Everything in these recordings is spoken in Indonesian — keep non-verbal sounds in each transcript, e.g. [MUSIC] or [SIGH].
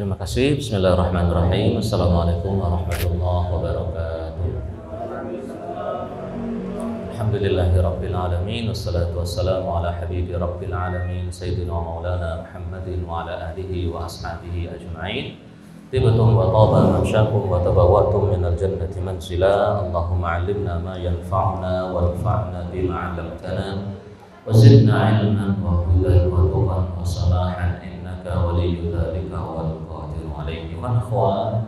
Terima kasih. Bismillahirrahmanirrahim. Assalamualaikum warahmatullahi wabarakatuh. Alhamdulillahi rabbil alamin wassalatu wassalamu ala habibi rabbil alamin sayyidina maulana Muhammadin wa ala alihi wa ashabihi ajma'in. Tibtum wa taba mamsyakum wa tabawwatum minal jannati manzila. Allahumma 'allimna ma yanfa'una wanfa'na bima 'allamtana. وزدنا علما وهدى وتقى وصلاحا انك ولي ذلك والقادر ayyuhal akhwah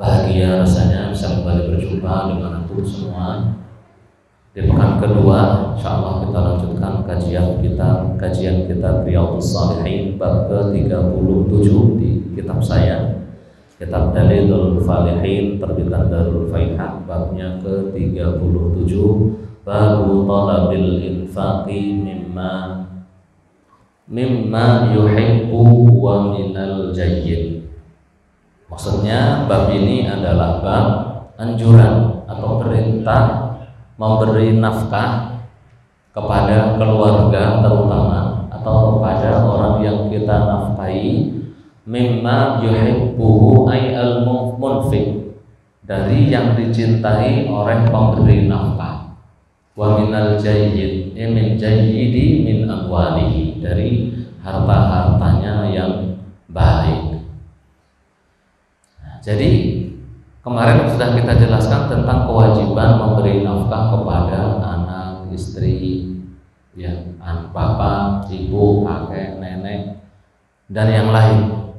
bahagia rasanya bisa kembali berjumpa dengan antum semua. Di pekan kedua insya Allah kita lanjutkan kajian kita kajian kita Riau Salihin bab ke-37 di kitab saya. Kitab dari Darul Falihin terbitan Darul Faihah babnya ke-37 babu talabil infaqi mimma mimma yuhibbu wa minal jayyid maksudnya bab ini adalah bab anjuran atau perintah memberi nafkah kepada keluarga terutama atau kepada orang yang kita nafkahi mimma yuhibbu ay al munfiq dari yang dicintai oleh pemberi nafkah. Wa minal jayyid eh, min jayyidi min amwalihi dari harta-hartanya yang baik jadi kemarin sudah kita jelaskan tentang kewajiban memberi nafkah kepada anak, istri, ya, anak bapak, ibu, kakek, nenek, dan yang lain.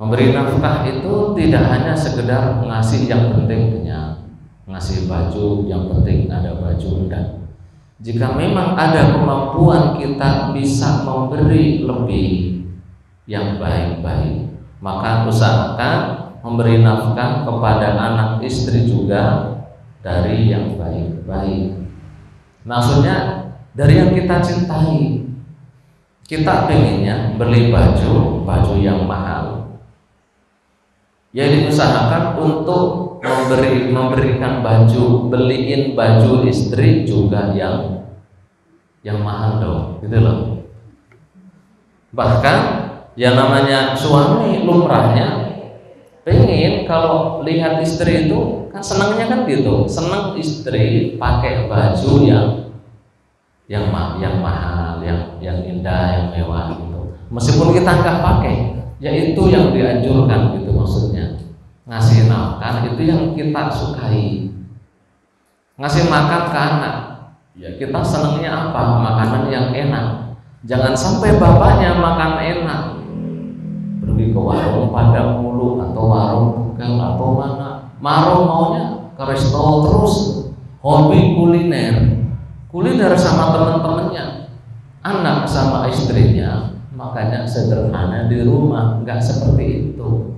Memberi nafkah itu tidak hanya sekedar ngasih yang penting kenyang, ngasih baju yang penting ada baju dan jika memang ada kemampuan kita bisa memberi lebih yang baik-baik maka usahakan memberi nafkah kepada anak istri juga dari yang baik-baik. Maksudnya dari yang kita cintai. Kita pengennya beli baju baju yang mahal. Ya diusahakan untuk memberi memberikan baju beliin baju istri juga yang yang mahal dong gitu loh. Bahkan yang namanya suami lumrahnya pengen kalau lihat istri itu kan senangnya kan gitu. Senang istri pakai baju yang yang ma yang mahal yang yang indah yang mewah gitu. Meskipun kita nggak pakai ya itu yang dianjurkan gitu maksudnya. Ngasih nafkah itu yang kita sukai. Ngasih makan ke anak. Ya kita senangnya apa? Makanan yang enak. Jangan sampai bapaknya makan enak ke warung padang mulu atau warung bukan atau mana. Marung maunya ke resto terus. Hobi kuliner. Kuliner sama teman-temannya. Anak sama istrinya. Makanya sederhana di rumah. Nggak seperti itu.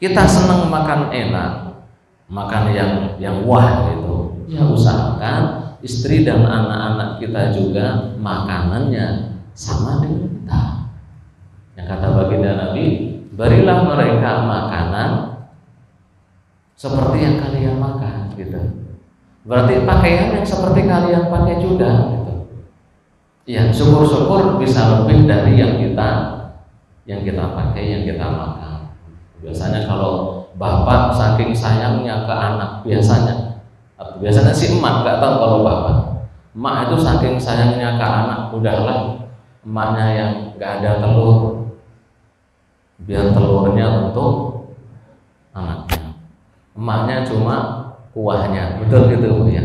Kita senang makan enak. Makan yang yang wah gitu. Ya usahakan istri dan anak-anak kita juga makanannya sama dengan kita yang kata baginda Nabi berilah mereka makanan seperti yang kalian makan gitu. Berarti pakaian yang seperti kalian pakai juga gitu. Ya syukur-syukur bisa lebih dari yang kita yang kita pakai yang kita makan. Biasanya kalau bapak saking sayangnya ke anak biasanya biasanya si emak nggak tahu kalau bapak. Emak itu saking sayangnya ke anak udahlah. Emaknya yang nggak ada telur biar telurnya untuk anaknya emaknya cuma kuahnya betul gitu ya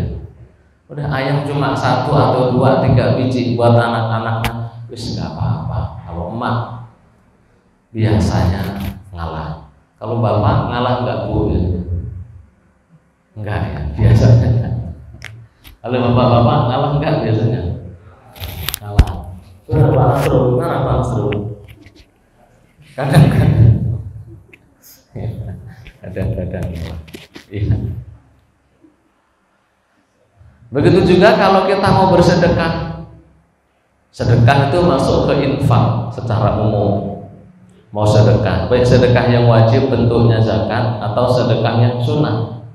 udah ayam cuma satu atau dua tiga biji buat anak-anaknya wis nggak apa-apa kalau emak biasanya ngalah kalau bapak ngalah nggak bu? Ya? Enggak ya, biasanya. Kalau bapak-bapak ngalah enggak biasanya? Ngalah. Kenapa seru? Kenapa seru? Kadang-kadang. Kadang-kadang. Iya. Begitu juga kalau kita mau bersedekah. Sedekah itu masuk ke infak secara umum mau sedekah baik sedekah yang wajib bentuknya zakat atau sedekah yang sunnah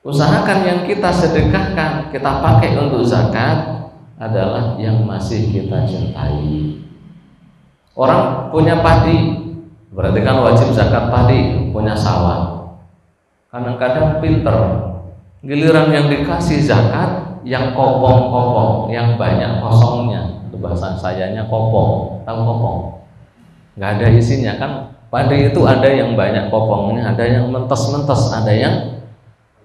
usahakan yang kita sedekahkan kita pakai untuk zakat adalah yang masih kita cintai orang punya padi. Berarti kan wajib zakat padi punya sawah. Kadang-kadang pinter. Giliran yang dikasih zakat yang kopong-kopong yang banyak kosongnya. Itu bahasa sayanya kopong. Tahu kopong? Nggak ada isinya kan? Padi itu ada yang banyak kopongnya ada yang mentes-mentes ada yang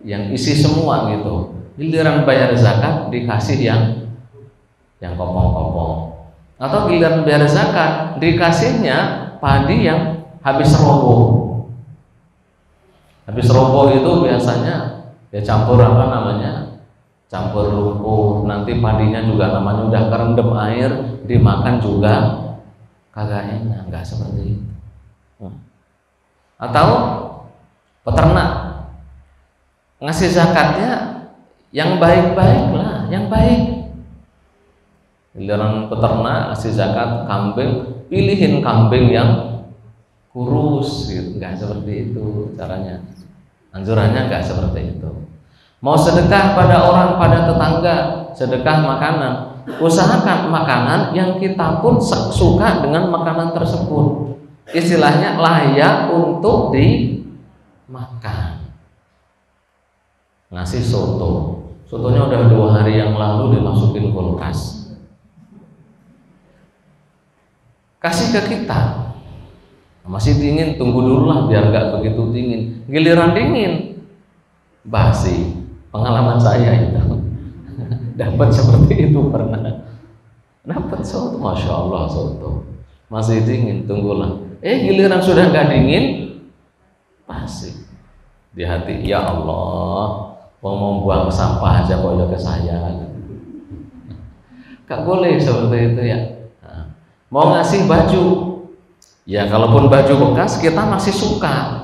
yang isi semua gitu. Giliran bayar zakat dikasih yang yang kopong-kopong atau giliran bayar zakat dikasihnya padi yang habis roboh. Habis roboh itu biasanya ya campur apa namanya? Campur lumpur. Nanti padinya juga namanya udah kerendam air, dimakan juga kagak enak, nggak seperti itu. Atau peternak ngasih zakatnya yang baik-baik lah, yang baik. Giliran peternak ngasih zakat kambing, pilihin kambing yang kurus gitu. Nggak seperti itu caranya. Anjurannya nggak seperti itu. Mau sedekah pada orang pada tetangga sedekah makanan. Usahakan makanan yang kita pun suka dengan makanan tersebut. Istilahnya layak untuk dimakan. Ngasih soto. Sotonya udah dua hari yang lalu dimasukin kulkas kasih ke kita. Masih dingin tunggu dulu lah biar nggak begitu dingin. Giliran dingin. Basi pengalaman saya itu. [LAUGHS] Dapat seperti itu pernah. Dapat soto masya Allah soto. Masih dingin tunggulah. Eh giliran sudah nggak dingin? Basi. Di hati ya Allah mau membuang sampah aja kok ya ke saya. [LAUGHS] Gak boleh seperti itu ya mau ngasih baju? Ya kalaupun baju bekas kita masih suka.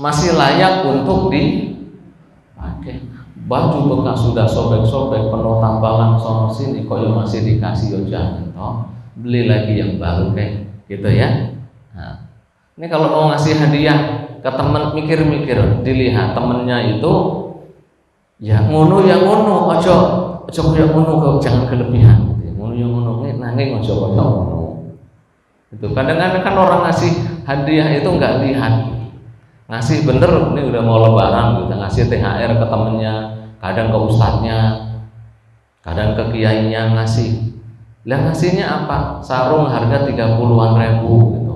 Masih layak untuk dipakai. Baju bekas sudah sobek-sobek penuh tambalan sono sini kok ya masih dikasih yo jangan toh. Beli lagi yang baru kayak gitu ya. Nah, ini kalau mau ngasih hadiah ke teman mikir-mikir dilihat temennya itu ya ngono ya ngono. Ojo ojo kayak ngono jangan kelebihan nanging kaya ngono. Itu kadang-kadang kan orang ngasih hadiah itu nggak lihat. Ngasih bener ini udah mau lebaran gitu ngasih THR ke temennya kadang ke ustadznya kadang ke kiainya ngasih. Lah ngasihnya apa? Sarung harga 30-an ribu gitu.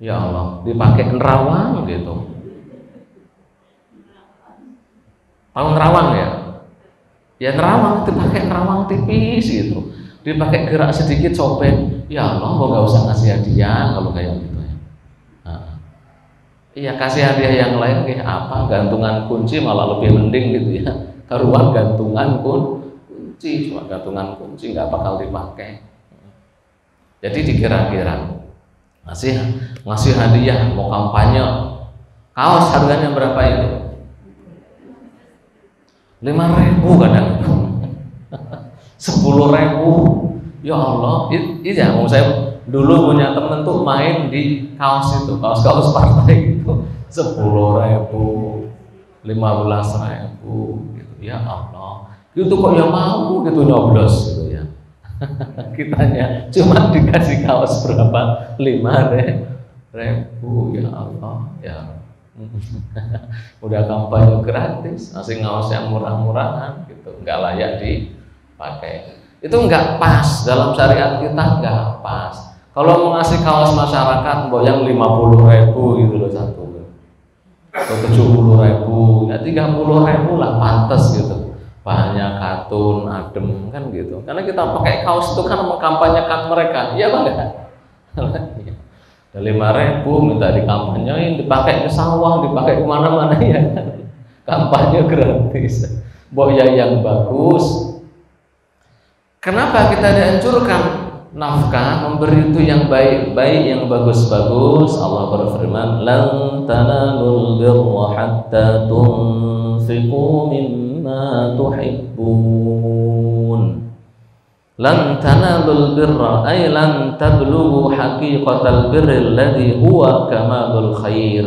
Ya Allah dipakai nerawang gitu. Tahu nerawang ya? Ya nerawang dipakai nerawang tipis gitu dipakai gerak sedikit sobek ya Allah nggak usah ngasih hadiah kalau kayak gitu ya? Iya kasih hadiah yang lain kayak apa? Gantungan kunci malah lebih mending gitu ya. Karuan gantungan pun kunci cuma gantungan kunci nggak bakal dipakai. Jadi dikira-kira ngasih ngasih hadiah mau kampanye. Kaos harganya berapa itu? Lima ribu kadang sepuluh ribu. Ya Allah itu ya mau saya dulu punya temen tuh main di kaos itu kaos kaos partai itu. Sepuluh ribu lima belas ribu gitu. Ya Allah itu kok yang mau gitu nyoblos gitu ya. [LAUGHS] Kitanya cuma dikasih kaos berapa? lima ribu ya Allah ya. [LAUGHS] Udah kampanye gratis masih ngawas yang murah-murahan gitu. Nggak layak di pakai. Itu nggak pas. Dalam syariat kita nggak pas. Kalau mau ngasih kaos masyarakat mau yang lima puluh ribu gitu loh satu. Atau tujuh puluh ribu. Ya tiga puluh ribu lah pantas gitu. Banyak katun adem kan gitu. Karena kita pakai kaos itu kan mengkampanyekan mereka. Iya bang [LAUGHS] ada lima ribu minta dikampanyein dipakai ke sawah dipakai ke mana-mana [LAUGHS] ya kampanye gratis. Boya yang bagus Kenapa kita dianjurkan nafkah memberi itu yang baik-baik yang bagus-bagus. Allah berfirman lan tanalul birra hatta tunfiqu mimma tuhibbun. Lan tanalul birra ay lan tablughu haqiqatal birri alladhi huwa kamalul khair.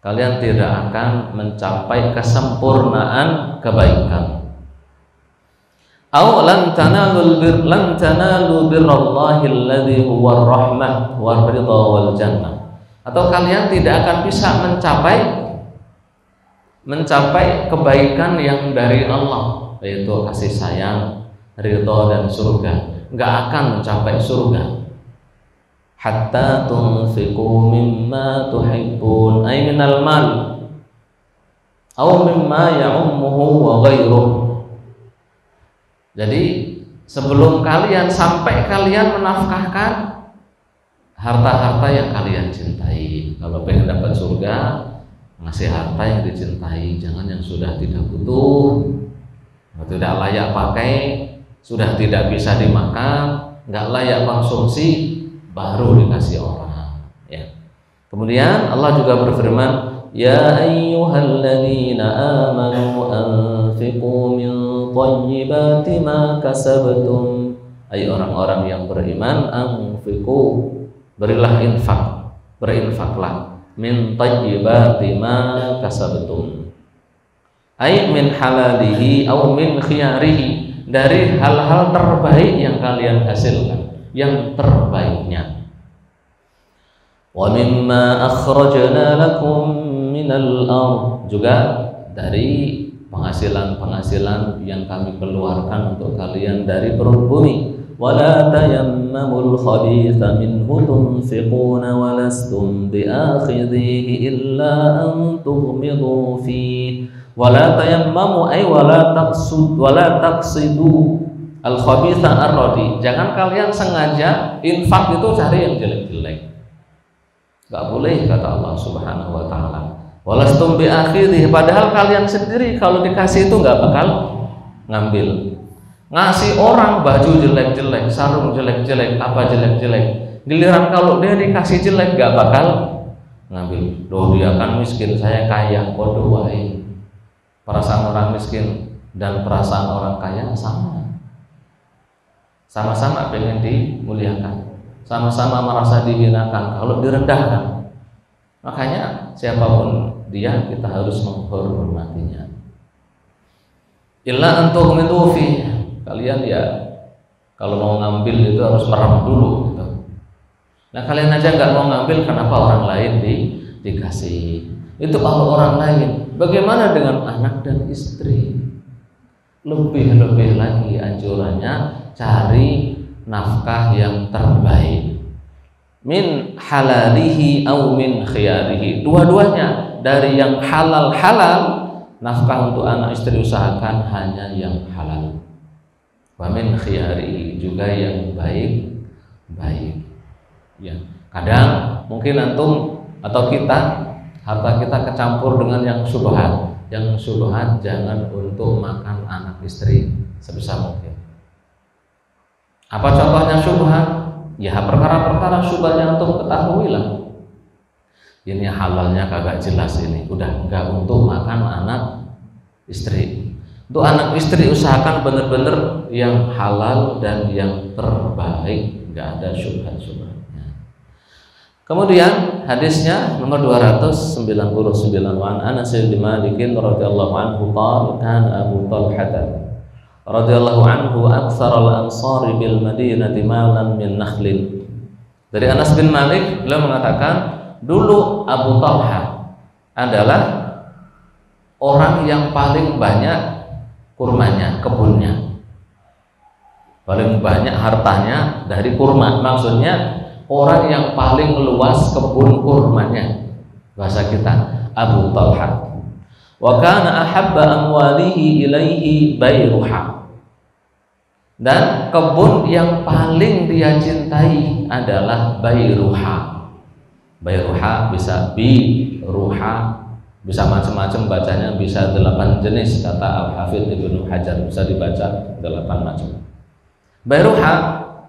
Kalian tidak akan mencapai kesempurnaan kebaikan Aw lan tanalul bir lan tanalu birrallahi alladhi huwa rahmah wal ridha wal jannah. Atau kalian tidak akan bisa mencapai mencapai kebaikan yang dari Allah yaitu kasih sayang, ridha dan surga. Enggak akan mencapai surga. Hatta tunfiqu mimma tuhibbun ay minal mal aw mimma ya'ummuhu wa ghairuhu jadi sebelum kalian sampai kalian menafkahkan harta-harta yang kalian cintai. Kalau pengen dapat surga, ngasih harta yang dicintai, jangan yang sudah tidak butuh, tidak layak pakai, sudah tidak bisa dimakan, nggak layak konsumsi, baru dikasih orang. Ya. Kemudian Allah juga berfirman, Ya ayyuhalladzina amanu anfiqu min tayyibati ma kasabtum. Hai orang-orang yang beriman anfiqu berilah infak berinfaklah. Min tayyibati ma kasabtum. Hai min halalihi au min khiyarihi. Dari hal-hal terbaik yang kalian hasilkan yang terbaiknya. Wa mimma akhrajna lakum minal ard. Juga dari penghasilan-penghasilan yang kami keluarkan untuk kalian dari perut bumi. An tughmidu fihi. Wala tayammamu ay wala taqsud wala taqsidu al khabitha ar-radi. Jangan kalian sengaja infak itu cari yang jelek-jelek. Gak boleh kata Allah Subhanahu wa taala Walastum bi akhirih padahal kalian sendiri kalau dikasih itu nggak bakal ngambil. Ngasih orang baju jelek-jelek, sarung jelek-jelek, apa jelek-jelek. Giliran kalau dia dikasih jelek nggak bakal ngambil. Loh dia kan miskin, saya kaya, bodoh wae. Perasaan orang miskin dan perasaan orang kaya sama. Sama-sama pengen dimuliakan. Sama-sama merasa dihinakan kalau direndahkan. Makanya siapa pun dia kita harus menghormatinya. Illa antum fi kalian ya kalau mau ngambil itu harus merem dulu gitu. Nah kalian aja nggak mau ngambil kenapa orang lain di dikasih? Itu kalau orang lain. Bagaimana dengan anak dan istri? Lebih-lebih lagi anjurannya cari nafkah yang terbaik min halalihi au min khiyarihi dua-duanya dari yang halal halal nafkah untuk anak istri usahakan hanya yang halal. Wa min khiyarihi juga yang baik baik. Ya kadang mungkin antum atau kita harta kita kecampur dengan yang subhan yang subhan jangan untuk makan anak istri sebesar mungkin. Apa contohnya subhan ya perkara-perkara syubhatnya untuk ketahui lah ini halalnya kagak jelas ini. Udah enggak untuk makan anak istri. Untuk anak istri usahakan benar-benar yang halal dan yang terbaik. Enggak ada syubhat-syubhatnya. Kemudian hadisnya nomor 299 wa an Anas bin Malik radhiyallahu anhu qala Abu Talhah radhiyallahu anhu aktsar al-ansar bil Madinati malan min nakhlin. Dari Anas bin Malik beliau mengatakan dulu Abu Talha adalah orang yang paling banyak kurmanya, kebunnya. Paling banyak hartanya dari kurma. Maksudnya orang yang paling luas kebun kurmanya. Bahasa kita Abu Talha. Wa kana ahabba amwalihi ilaihi bayruha dan kebun yang paling dia cintai adalah bayruha bayruha bisa bi ruha bisa macam-macam bacanya bisa delapan jenis kata Al Hafidh Ibnu Hajar bisa dibaca delapan macam. Bayruha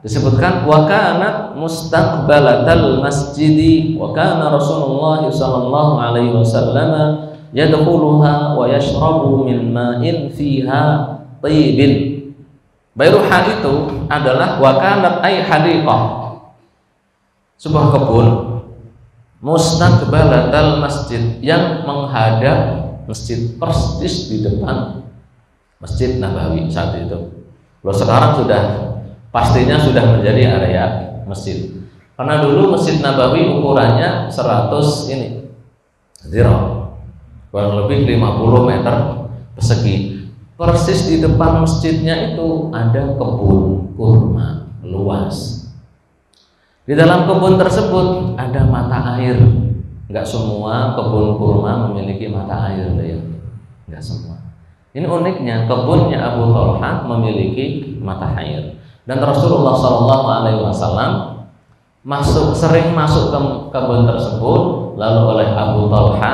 disebutkan wa kanat mustaqbalatal masjidi wa kana Rasulullah sallallahu alaihi wasallam yadkhuluha wa yashrabu min ma'in fiha tibin. Bayruha itu adalah wakanat ay hadiqah sebuah kebun mustaqbalatal masjid yang menghadap masjid persis di depan Masjid Nabawi saat itu. Kalau sekarang sudah pastinya sudah menjadi area masjid. Karena dulu Masjid Nabawi ukurannya 100 ini zero kurang lebih 50 meter persegi. Persis di depan masjidnya itu ada kebun kurma luas. Di dalam kebun tersebut ada mata air. Enggak semua kebun kurma memiliki mata air, ya. Enggak semua. Ini uniknya kebunnya Abu Talha memiliki mata air. Dan Rasulullah Shallallahu Alaihi Wasallam masuk sering masuk ke kebun tersebut lalu oleh Abu Talha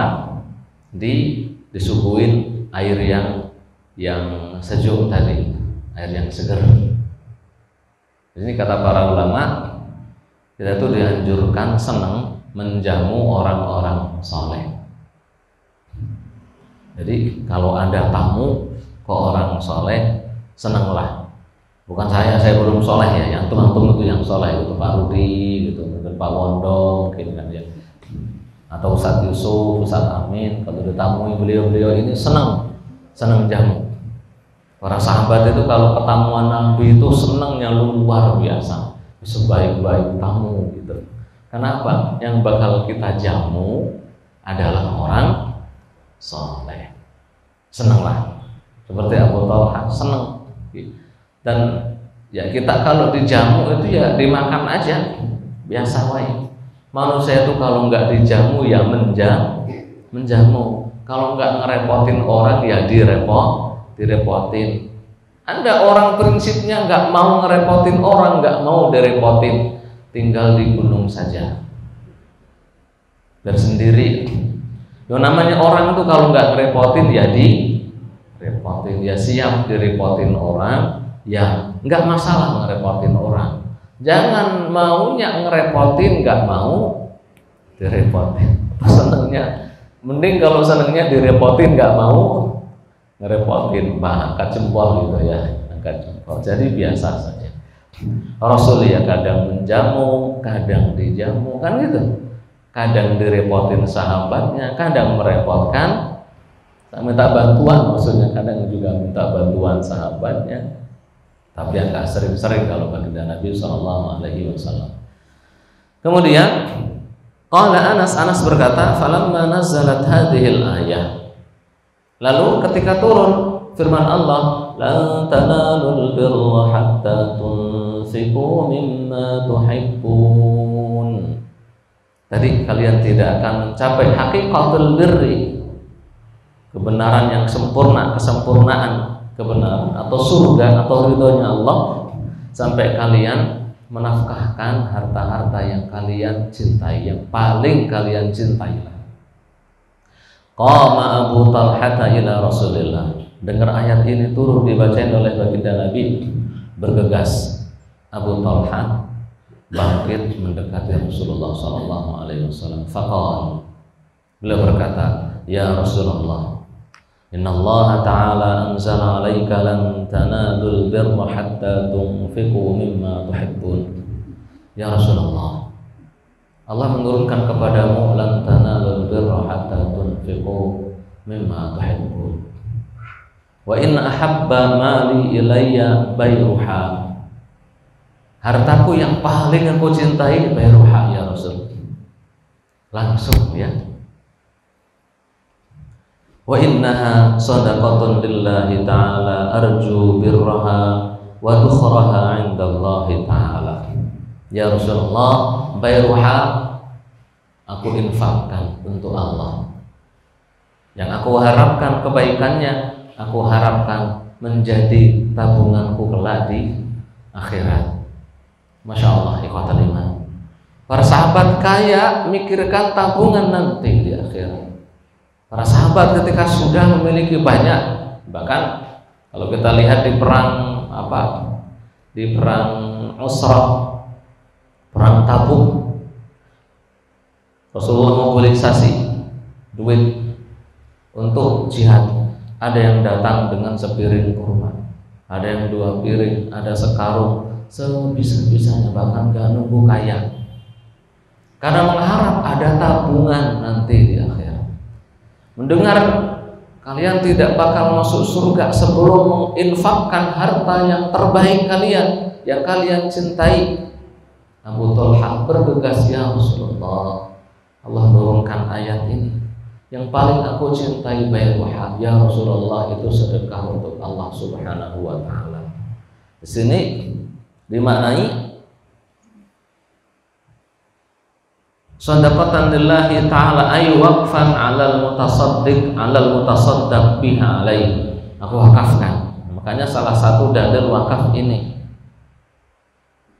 di disuguhin air yang yang sejuk tadi, air yang segar. Ini kata para ulama, kita itu dianjurkan senang menjamu orang-orang soleh. Jadi kalau ada tamu ke orang soleh, senanglah. Bukan saya, saya belum soleh ya. Yang teman-teman itu yang soleh itu Pak Rudi, gitu, mungkin Pak Wondo, mungkin kan ya atau Ustadz Yusuf, Ustadz Amin. Kalau ditamui beliau-beliau ini senang senang jamu. Para sahabat itu kalau ketemuan Nabi itu senangnya luar biasa sebaik-baik tamu gitu. Kenapa? Yang bakal kita jamu adalah orang soleh. Senanglah. Seperti Abu Talha senang. Dan ya kita kalau dijamu itu ya dimakan aja. Biasa wae. Manusia itu kalau nggak dijamu ya menjam menjamu. Kalau nggak ngerepotin orang ya direpot direpotin anda orang prinsipnya nggak mau ngerepotin orang nggak mau direpotin. Tinggal di gunung saja. Bersendiri. Yang namanya orang itu kalau nggak ngerepotin ya di repotin. Ya siap direpotin orang. Ya nggak masalah ngerepotin orang. Jangan maunya ngerepotin, nggak mau direpotin. [LAUGHS] Senengnya, mending kalau senengnya direpotin, nggak mau ngerepotin, bah, angkat jempol gitu ya, angkat jempol. Jadi biasa saja. Rasul ya kadang menjamu, kadang dijamu, kan gitu. Kadang direpotin sahabatnya, kadang merepotkan, minta bantuan maksudnya kadang juga minta bantuan sahabatnya tapi agak sering-sering kalau baginda Nabi Shallallahu Alaihi Wasallam. Kemudian Qala Anas Anas berkata, "Falamma nazalat hadhil ayah." Lalu ketika turun firman Allah, "Lan tanalul birra hatta mimma tuhibbun." Tadi kalian tidak akan mencapai hakikatul birri, kebenaran yang sempurna, kesempurnaan kebenaran atau surga atau ridhonya Allah sampai kalian menafkahkan harta-harta yang kalian cintai yang paling kalian cintai Qama Abu Talha ila Rasulillah. Dengar ayat ini turun dibacain oleh baginda Nabi. Bergegas Abu Talha bangkit mendekati Rasulullah Sallallahu Alaihi Wasallam. Fakal beliau berkata, Ya Rasulullah, Inna Allah Ta'ala anzala alaika lan tanadul birra hatta tunfiqu mimma tuhibbun. Ya Rasulullah Allah menurunkan kepadamu lan tanadul birra hatta tunfiqu mimma tuhibbun Wa in ahabba mali ilayya bayruha. Hartaku yang paling aku cintai bayruha ya Rasul. Langsung ya. Wa innaha sadaqatun lillahi ta'ala arju birraha wa tukhraha 'indallahi ta'ala. Ya Rasulullah bayruha aku infakkan untuk Allah yang aku harapkan kebaikannya aku harapkan menjadi tabunganku kelak di akhirat Masya Allah ikhwatal iman para sahabat kaya mikirkan tabungan nanti di akhirat Para sahabat ketika sudah memiliki banyak, bahkan kalau kita lihat di perang apa? Di perang Usrah, perang Tabuk, Rasulullah mobilisasi duit untuk jihad. Ada yang datang dengan sepiring kurma, ada yang dua piring, ada sekarung, sebisa-bisanya bahkan gak nunggu kaya. Karena mengharap ada tabungan nanti di akhir mendengar kalian tidak bakal masuk surga sebelum menginfakkan harta yang terbaik kalian yang kalian cintai Abu Talha bergegas ya Rasulullah Allah turunkan ayat ini yang paling aku cintai bayruha ya Rasulullah itu sedekah untuk Allah Subhanahu wa taala. Di sini dimaknai Sadaqatan lillahi ta'ala ay waqfan 'alal mutasaddiq 'alal mutasaddaq biha alaih. Aku wakafkan. Makanya salah satu dalil wakaf ini.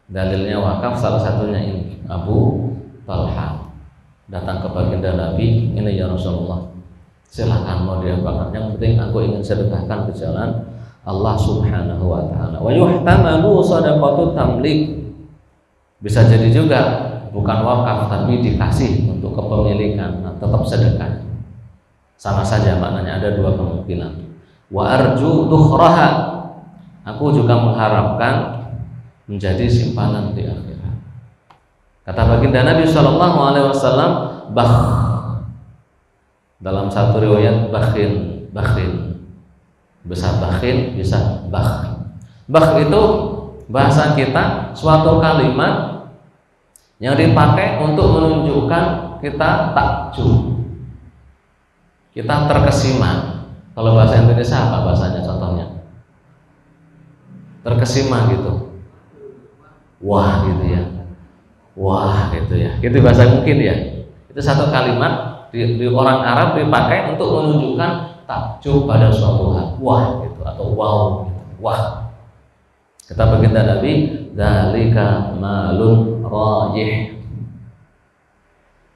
Dalilnya wakaf salah satunya ini. Abu Talha datang ke baginda Nabi, ini ya Rasulullah. Silahkan mau diapakan. Yang penting aku ingin sedekahkan ke jalan Allah Subhanahu wa taala. Wa yuhtamalu sadaqatu tamlik. Bisa jadi juga bukan wakaf tapi dikasih untuk kepemilikan nah, tetap sedekah sama saja maknanya ada dua kemungkinan wa arju tukhraha aku juga mengharapkan menjadi simpanan di akhirat kata baginda Nabi Shallallahu Alaihi Wasallam bah dalam satu riwayat bakhin bakhin. Bisa bakhin bisa bah bah itu bahasa kita suatu kalimat yang dipakai untuk menunjukkan kita takjub. Kita terkesima. Kalau bahasa Indonesia apa bahasanya contohnya? Terkesima gitu. Wah gitu ya wah gitu ya. Gitu bahasa mungkin ya. Itu satu kalimat di, di orang Arab dipakai untuk menunjukkan takjub pada suatu hal. Wah gitu. Atau wow. Gitu. wah. Kata baginda Nabi dalika malun rajih.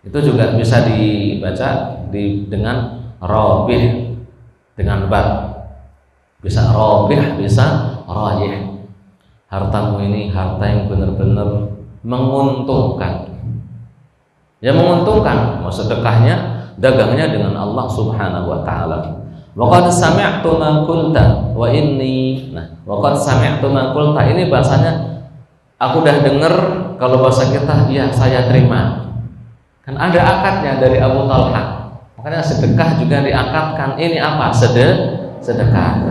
Itu juga bisa dibaca di dengan robih dengan bab bisa robih bisa rajih. Hartamu ini harta yang benar-benar menguntungkan. Ya menguntungkan. Mau sedekahnya dagangnya dengan Allah Subhanahu wa taala. Waqad sami'tu ma qulta wa inni. Nah waqad sami'tu ma ini bahasanya aku udah dengar kalau bahasa kita ya saya terima. Kan ada akadnya dari Abu Talha. Makanya sedekah juga diakadkan. Ini apa? Sede, sedekah.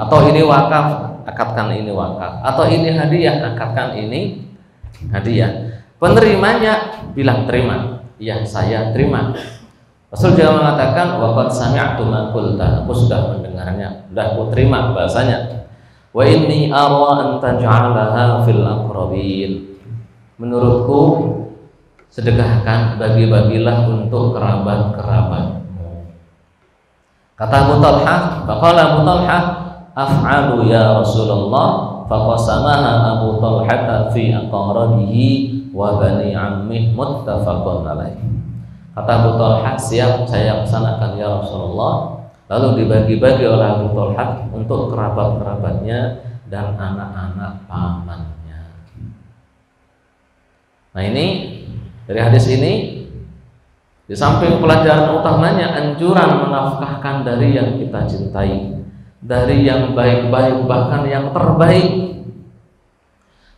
Atau ini wakaf akadkan ini wakaf. Atau ini hadiah akadkan ini hadiah penerimanya bilang terima. Ya saya terima. Rasul juga mengatakan waqad sami'tu ma qulta. Aku sudah mendengarnya. Sudah aku terima bahasanya. Wa inni ara an taj'alaha fil aqrabin. Menurutku sedekahkan bagi-bagilah untuk kerabat-kerabatmu. Kata Abu Talha, faqala Abu Talha, af'alu ya Rasulullah, faqasamaha Abu Talha fi aqrabihi wa bani ammih muttafaqun alaih. Kata Abu Talha, siap saya laksanakan ya Rasulullah lalu dibagi-bagi oleh Abu Talha untuk kerabat-kerabatnya dan anak-anak pamannya. Nah ini dari hadis ini di samping pelajaran utamanya anjuran menafkahkan dari yang kita cintai, dari yang baik-baik bahkan yang terbaik.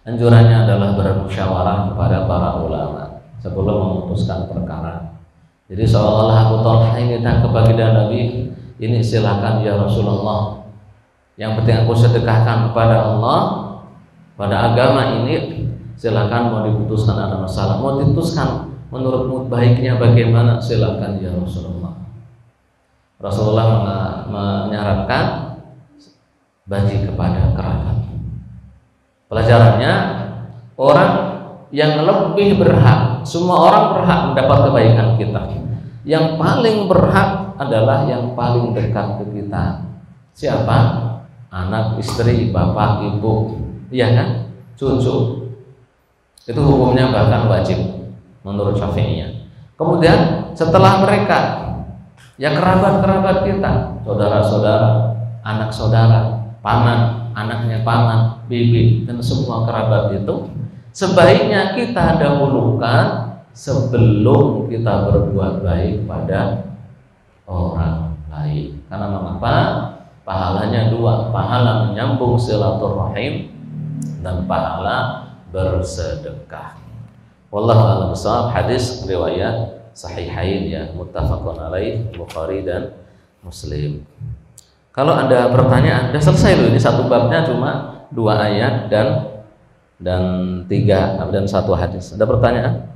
Anjurannya adalah bermusyawarah kepada para ulama sebelum memutuskan perkara. Jadi seolah-olah Abu Talha ini tak kebagian Nabi ini silakan ya Rasulullah yang penting aku sedekahkan kepada Allah pada agama ini silakan mau diputuskan ada masalah mau diputuskan menurutmu baiknya bagaimana silakan ya Rasulullah Rasulullah menyarankan bagi kepada kerabat pelajarannya orang yang lebih berhak semua orang berhak mendapat kebaikan kita yang paling berhak adalah yang paling dekat ke kita. Siapa? Anak, istri, bapak, ibu, iya kan? Cucu. Itu hukumnya bahkan wajib menurut Syafi'iyah. Kemudian setelah mereka ya kerabat-kerabat kita, saudara-saudara, anak saudara, paman, anaknya paman, bibi dan semua kerabat itu sebaiknya kita dahulukan sebelum kita berbuat baik pada orang lain. Karena mengapa? Pahalanya dua, pahala menyambung silaturahim dan pahala bersedekah. Wallahu a'lam hadis riwayat sahihain ya muttafaqun alaih Bukhari dan muslim kalau ada pertanyaan sudah selesai loh ini. Satu babnya cuma dua ayat dan dan tiga dan satu hadis. Ada pertanyaan